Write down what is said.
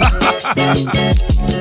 Ha ha ha!